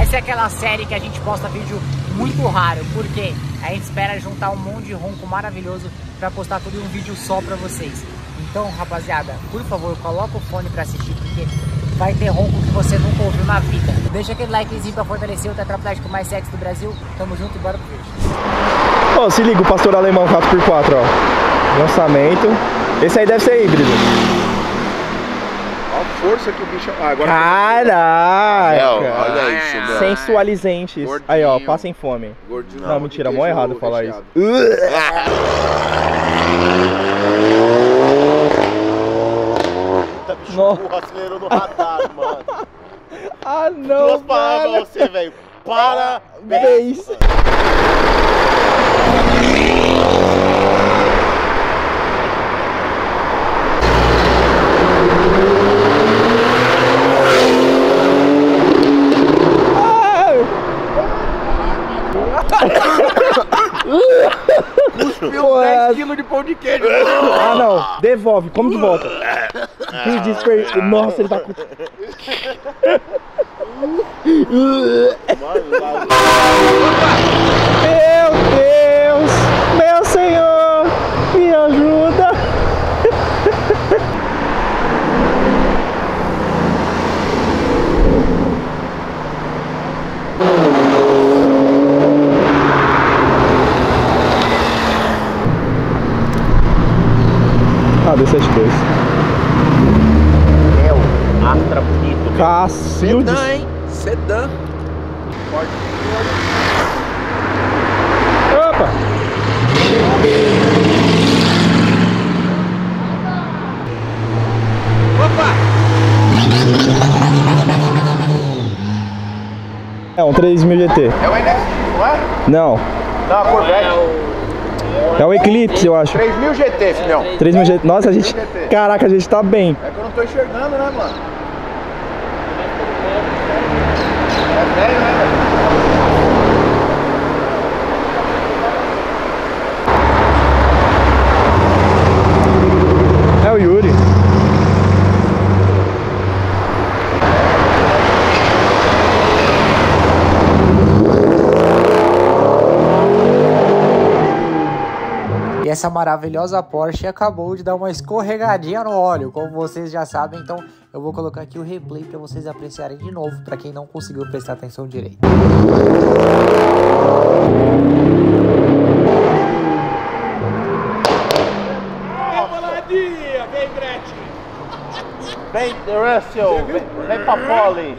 Essa é aquela série que a gente posta vídeo muito raro, porque a gente espera juntar um monte de ronco maravilhoso pra postar tudo em um vídeo só pra vocês. Então, rapaziada, por favor, coloca o fone pra assistir, porque vai ter ronco que você nunca ouviu na vida. Deixa aquele likezinho pra fortalecer o tetraplégico mais sexy do Brasil. Tamo junto e bora pro vídeo. Ó, se liga o pastor alemão 4x4, ó. Lançamento. Esse aí deve ser híbrido. Olha a força que o bicho. Ah, agora. Caraca! É, olha isso, meu. Sensualizentes. Gordinho. Aí, ó, passem fome. Gordinho. Não, mentira, mó errado falar recheado. Puta bicho Nossa. acelerou no radar, mano. Ah, não, Duas palavras pra você, velho. Parabéns. Cuspiu 10 quilos de pão de queijo. Ah, não. Devolve. Come de volta. Que desper... Nossa, ele tá com... Meu Deus! Meu Senhor! Me ajuda! Ah, D72. Meu, Astra bonito. meu. Cacildes. Sedã, hein? Sedã. Opa! É um 3000 GT. É o NX, não é? Não, Não, a Corvette. é o Eclipse, eu acho. 3000 GT, filhão. 3000 GT. Nossa, a gente. Caraca, a gente tá bem. É que eu não tô enxergando, né, mano? É velho, né, velho? É o Yuri. E essa maravilhosa Porsche acabou de dar uma escorregadinha no óleo, como vocês já sabem, então eu vou colocar aqui o replay para vocês apreciarem de novo, para quem não conseguiu prestar atenção direito. Vem, Russell. Vem, vem pra Polly.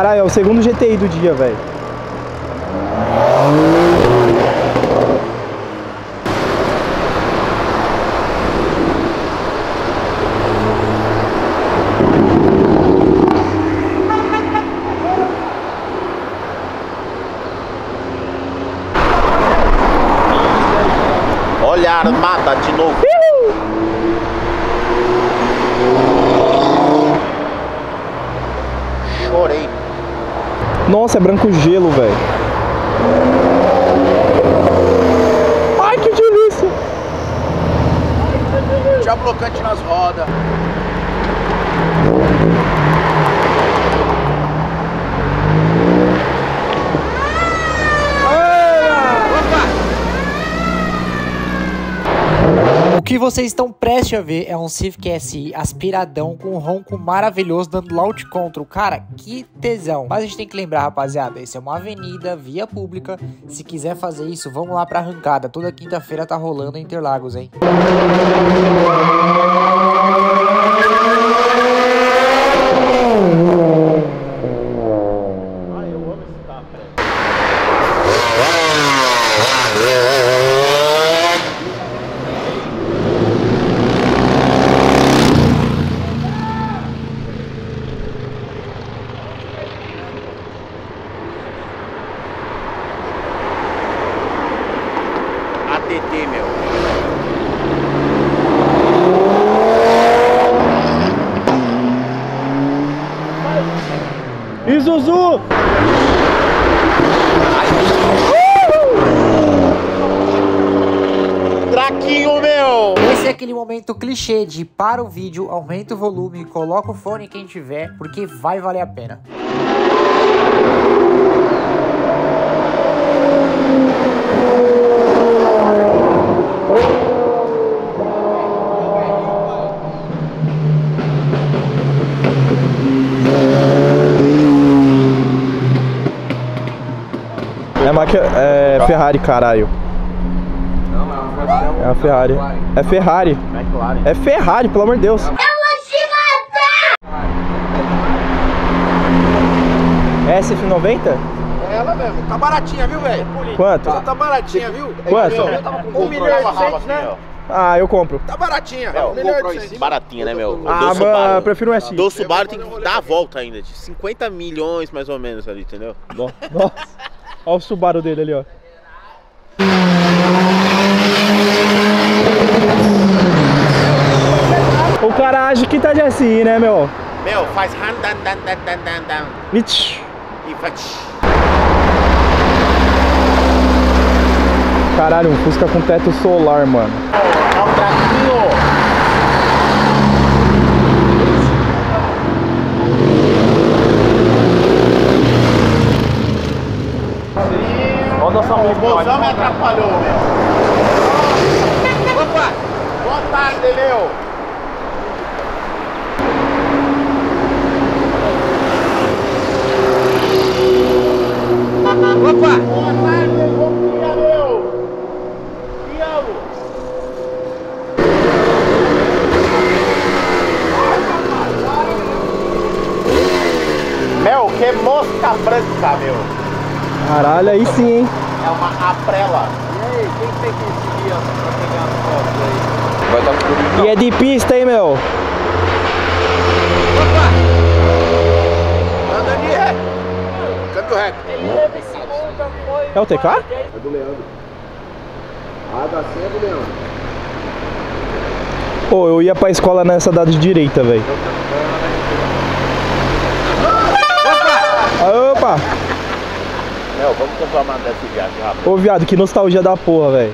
Caralho, é o segundo GTI do dia, velho. Olha a armada de novo. Chorei. Nossa, é branco gelo, velho. Ai, que delícia! Já blocante nas rodas. Que vocês estão prestes a ver é um Civic SI aspiradão com um ronco maravilhoso dando launch control. Cara, que tesão. Mas a gente tem que lembrar, rapaziada, isso é uma avenida, via pública. Se quiser fazer isso, vamos lá pra arrancada. Toda quinta-feira tá rolando em Interlagos, hein? Isuzu! Traquinho, meu! Esse é aquele momento clichê de para o vídeo, aumenta o volume, coloca o fone quem tiver, porque vai valer a pena. É, maqui... é Ferrari, caralho. É a Ferrari. É Ferrari. É Ferrari, pelo amor de Deus. É SF90? É ela mesmo. Tá baratinha, viu, velho? Quanto? Ela tá baratinha, viu? Quanto? Um milhão e oitocentos, né? Ah, eu compro. Tá baratinha. É, Um milhão e oitocentos. Baratinha, né, meu? Ah, do mas eu prefiro um S. Do Subaru tem que dar a volta ainda, de 50 milhões mais ou menos ali, entendeu? Nossa. Olha o Subaru dele ali, ó. O cara acha que tá de SI, né, meu? Meu, faz han dan dan dan dan dan dan Ixi. e faz. Caralho, um Fusca com teto solar, mano. É um traquinho! O bozão me atrapalhou, meu. Opa! Boa tarde, meu! Opa! Boa tarde, bom dia, meu! Te amo! Meu, que mosca branca, meu! Caralho, aí sim, hein? É uma aprela. E é de pista, hein, meu? Anda de ré. Câmbio ré. É o TK? É do Leandro. A da senha é do Leandro. Pô, eu ia pra escola nessa da de direita, velho. Opa! Opa! Meu, vamos comprar uma dessa viagem rápido. Ô, viado, que nostalgia da porra, velho.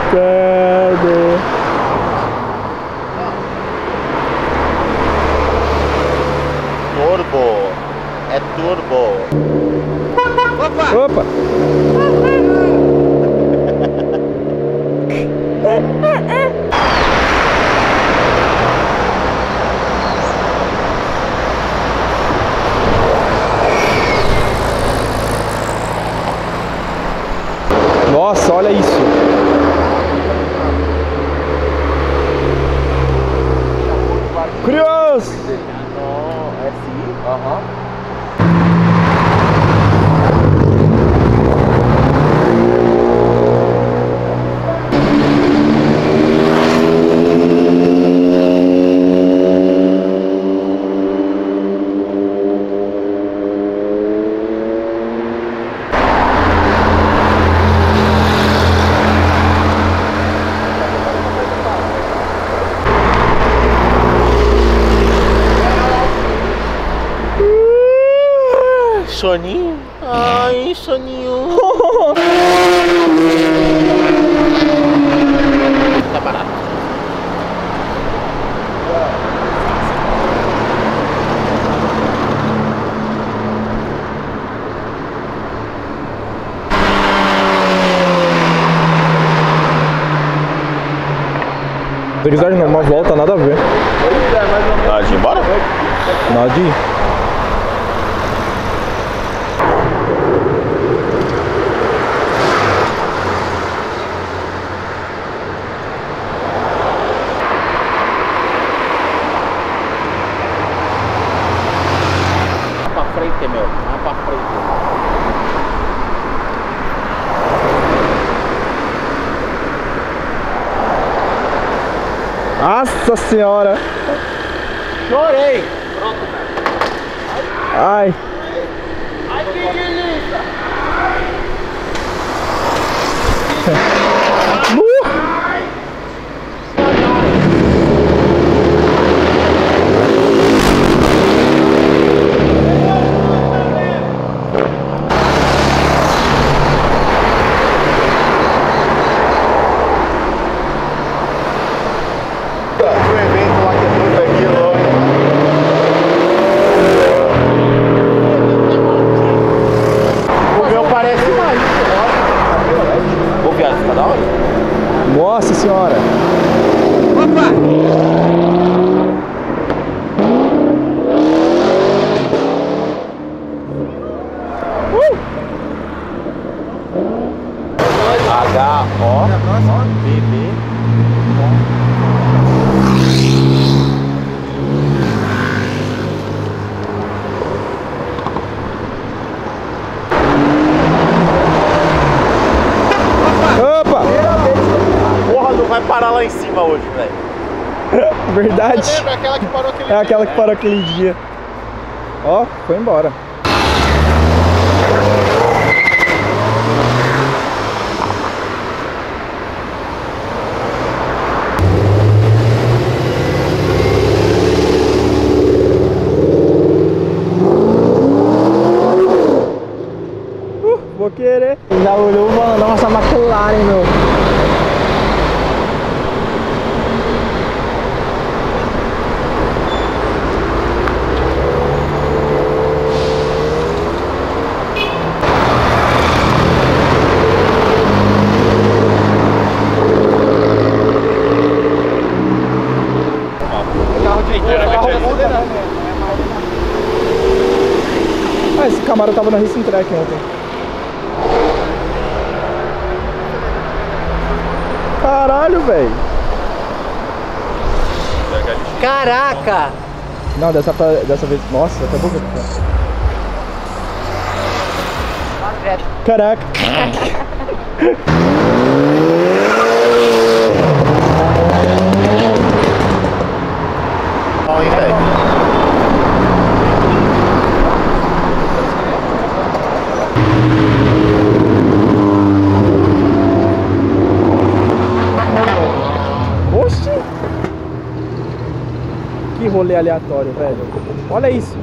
Até de... Turbo. É turbo. Opa! Nossa, olha isso. Curioso! Soninho? Ai, soninho. tá barato. Velocidade não, uma volta, nada a ver. Tá de ir embora? Nada de ir. Nossa senhora! Chorei. Ai! Ai, que delícia. O evento lá que é tudo aquilo. O meu parece mais. Ô, viado, fica da hora? Nossa senhora! H-O-B-B. Opa! Porra, não vai parar lá em cima hoje, velho. Verdade! Lembra aquela É aquela que parou aquele dia. Ó, foi embora. Uh, vou querer. Já olhou falando, nossa, McLaren, meu. Ah, esse Camaro tava na Racing Track ontem. Caralho, velho. Caraca! Não, dessa, dessa vez. Nossa, até boca. Caraca. Ó, hein, velho. Oxi! Que rolê aleatório, velho. Olha isso.